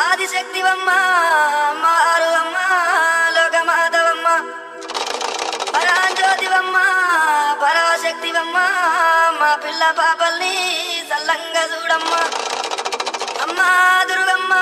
ఆదిశక్తివమ్మ మారువమ్మ లోకమాధవమ్మ పరాజ్యోతివమ్మ పరాశక్తివమ్మ మా పిల్ల పాపల్ని చల్లంగా చూడమ్మ. అమ్మా దుర్గమ్మ